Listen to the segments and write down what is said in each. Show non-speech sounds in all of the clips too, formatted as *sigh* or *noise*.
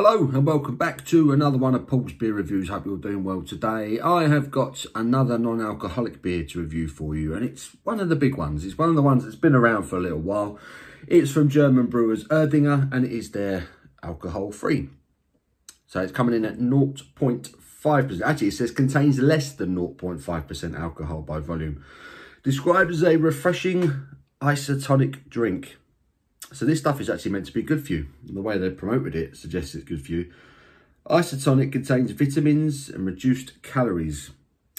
Hello and welcome back to another one of Paul's Beer Reviews. Hope you're doing well today. I have got another non-alcoholic beer to review for you and it's one of the big ones. It's one of the ones that's been around for a little while. It's from German brewers Erdinger and it is their alcohol free. So it's coming in at 0.5%. Actually, it says contains less than 0.5% alcohol by volume. Described as a refreshing isotonic drink. So this stuff is actually meant to be good for you. And the way they promoted it suggests it's good for you. Isotonic contains vitamins and reduced calories.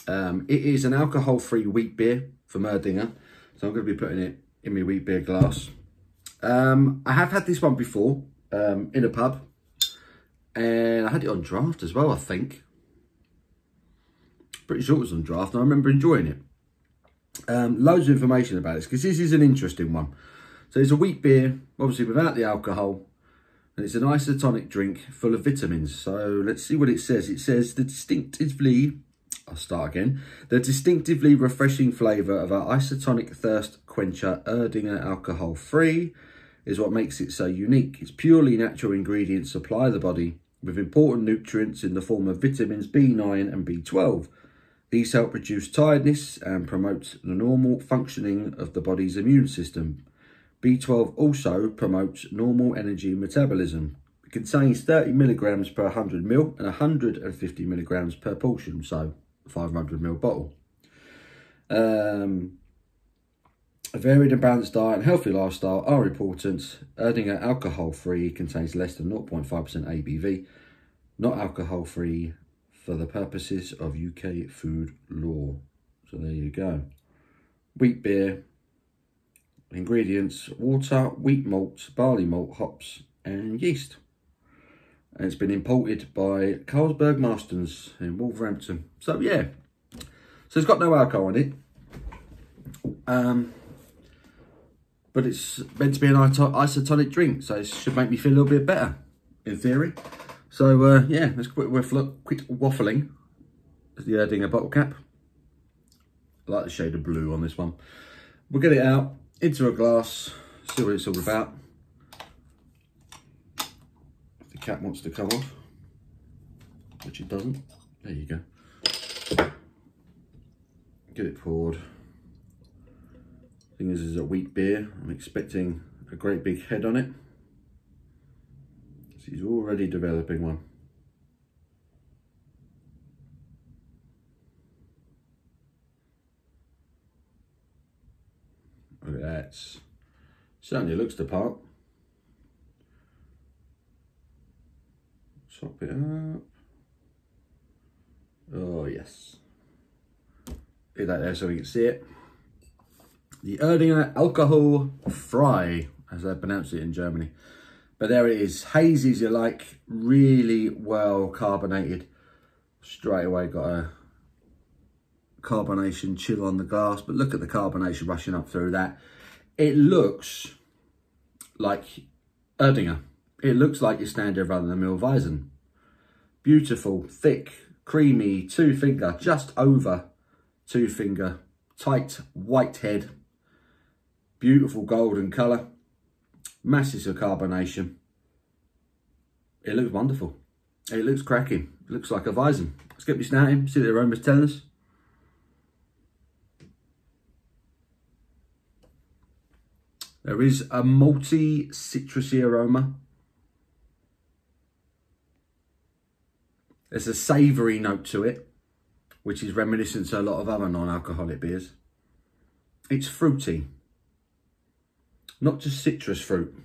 Um, it is an alcohol-free wheat beer from Erdinger. So I'm going to be putting it in my wheat beer glass. Um, I have had this one before um, in a pub. And I had it on draft as well, I think. Pretty sure it was on draft and I remember enjoying it. Um, loads of information about this because this is an interesting one. So it's a wheat beer, obviously without the alcohol, and it's an isotonic drink full of vitamins. So let's see what it says. It says the distinctively, I'll start again, the distinctively refreshing flavour of our isotonic thirst quencher Erdinger alcohol free is what makes it so unique. Its purely natural ingredients supply the body with important nutrients in the form of vitamins B9 and B12. These help reduce tiredness and promote the normal functioning of the body's immune system. B12 also promotes normal energy metabolism. It contains 30 milligrams per 100 ml and 150 milligrams per portion, so 500 ml bottle. Um, a varied and balanced diet and healthy lifestyle are important. Erdinger alcohol free contains less than 0.5% ABV, not alcohol free for the purposes of UK food law. So there you go. Wheat beer, Ingredients, water, wheat malt, barley malt, hops and yeast. And it's been imported by Carlsberg Marston's in Wolverhampton. So yeah, so it's got no alcohol in it. Um, but it's meant to be an isotonic drink, so it should make me feel a little bit better, in theory. So uh, yeah, let's quit, quit waffling. The Erdinger bottle cap. I like the shade of blue on this one. We'll get it out into a glass, see what it's all about. If the cap wants to come off, which it doesn't, there you go. Get it poured. Thing is, this is a wheat beer. I'm expecting a great big head on it. So he's already developing one. Look at that. Certainly looks the part. Chop it up. Oh, yes. Get that there so we can see it. The Erdinger Alcohol Fry, as they pronounce it in Germany. But there it is. Hazy as you like. Really well carbonated. Straight away got a carbonation chill on the glass, but look at the carbonation rushing up through that. It looks like Erdinger. It looks like your standard rather than mill Weizen. Beautiful, thick, creamy, two finger, just over two finger, tight white head, beautiful golden colour, masses of carbonation. It looks wonderful. It looks cracking. It looks like a Weizen. Let's get me snouting, see what the aroma's telling us. There is a malty citrusy aroma. There's a savoury note to it, which is reminiscent to a lot of other non-alcoholic beers. It's fruity, not just citrus fruit,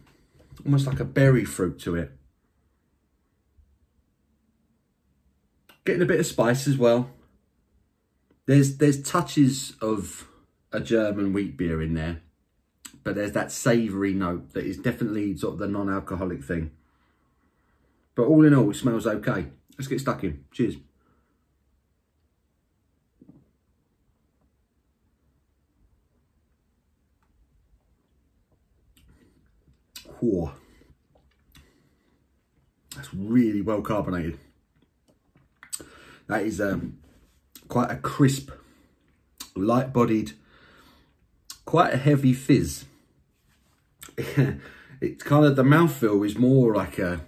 almost like a berry fruit to it. Getting a bit of spice as well. There's there's touches of a German wheat beer in there but there's that savoury note that is definitely sort of the non-alcoholic thing. But all in all, it smells okay. Let's get stuck in. Cheers. Whoa. That's really well carbonated. That is um, quite a crisp, light-bodied, quite a heavy fizz. *laughs* it's kind of the mouthfeel is more like a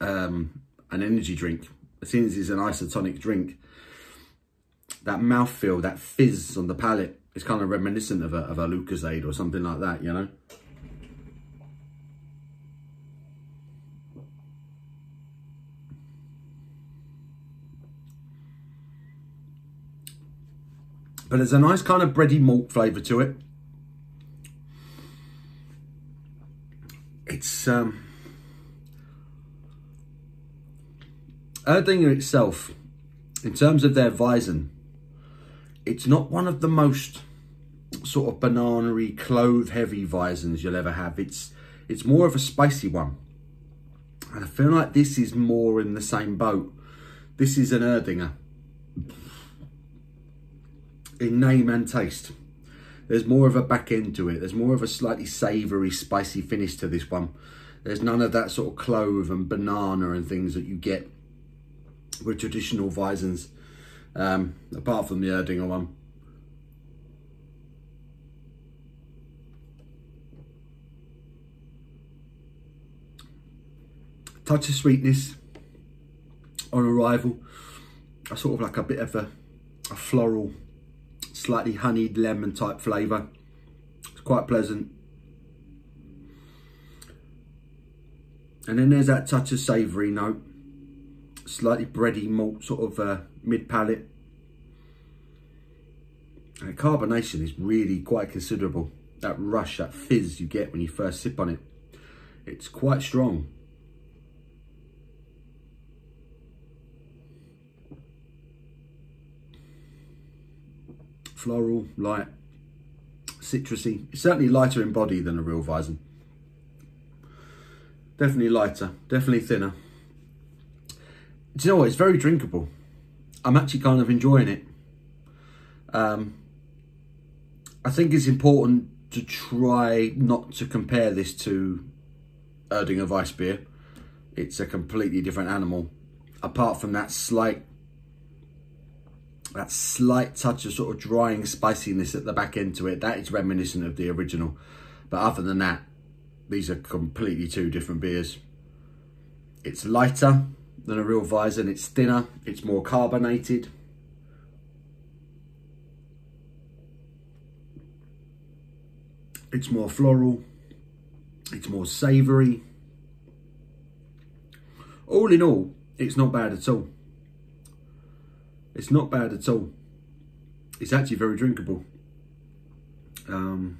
um, an energy drink. As soon as it's an isotonic drink, that mouthfeel, that fizz on the palate is kind of reminiscent of a, of a Lucozade or something like that, you know? But there's a nice kind of bready malt flavour to it. It's um Erdinger itself, in terms of their Weizen, it's not one of the most sort of banana clove heavy Weizens you'll ever have. It's it's more of a spicy one. And I feel like this is more in the same boat. This is an Erdinger. In name and taste. There's more of a back end to it. There's more of a slightly savoury, spicy finish to this one. There's none of that sort of clove and banana and things that you get with traditional Weizens, um, apart from the Erdinger one. Touch of sweetness on arrival. A sort of like a bit of a, a floral, slightly honeyed lemon type flavour. It's quite pleasant. And then there's that touch of savoury note slightly bready malt sort of uh, mid palate. And carbonation is really quite considerable. That rush, that fizz you get when you first sip on it. It's quite strong. Floral, light, citrusy. It's certainly lighter in body than a real Weizen. Definitely lighter, definitely thinner do you know what? It's very drinkable. I'm actually kind of enjoying it. Um, I think it's important to try not to compare this to Erdinger Weiss beer. It's a completely different animal. Apart from that slight, that slight touch of sort of drying spiciness at the back end to it, that is reminiscent of the original. But other than that, these are completely two different beers. It's lighter, than a real Weizen. It's thinner, it's more carbonated. It's more floral, it's more savoury. All in all, it's not bad at all. It's not bad at all. It's actually very drinkable. Um,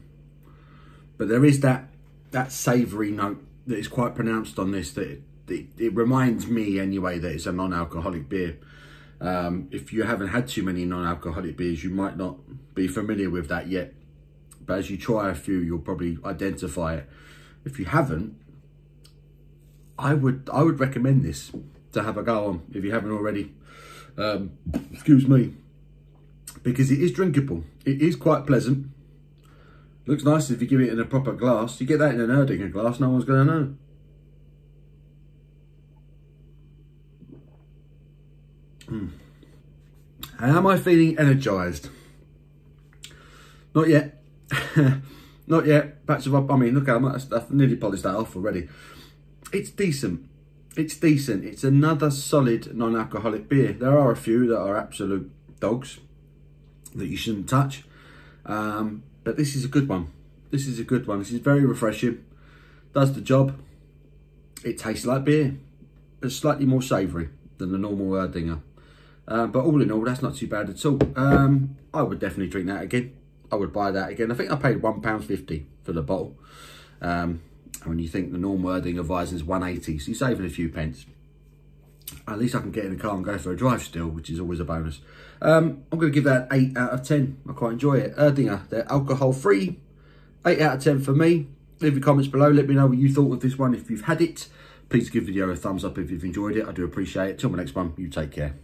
but there is that that savoury note that is quite pronounced on this that it, it reminds me anyway that it's a non-alcoholic beer. Um, if you haven't had too many non-alcoholic beers, you might not be familiar with that yet. But as you try a few, you'll probably identify it. If you haven't, I would I would recommend this to have a go on if you haven't already. Um, excuse me, because it is drinkable. It is quite pleasant. Looks nice if you give it in a proper glass. You get that in an Erdinger glass, no one's going to know. Mm. Am I feeling energised? Not yet. *laughs* Not yet. Patch of up. I mean, look, I'm, I've nearly polished that off already. It's decent. It's decent. It's another solid non-alcoholic beer. There are a few that are absolute dogs that you shouldn't touch. Um, but this is a good one. This is a good one. This is very refreshing. Does the job. It tastes like beer. It's slightly more savoury than the normal Erdinger. Um, but all in all, that's not too bad at all. Um, I would definitely drink that again. I would buy that again. I think I paid £1.50 for the bottle. Um, when you think the norm wording of Weizen is 180 so you're saving a few pence. At least I can get in the car and go for a drive still, which is always a bonus. Um, I'm going to give that 8 out of 10. I quite enjoy it. Erdinger, their alcohol free. 8 out of 10 for me. Leave your comments below. Let me know what you thought of this one if you've had it. Please give the video a thumbs up if you've enjoyed it. I do appreciate it. Till my next one, you take care.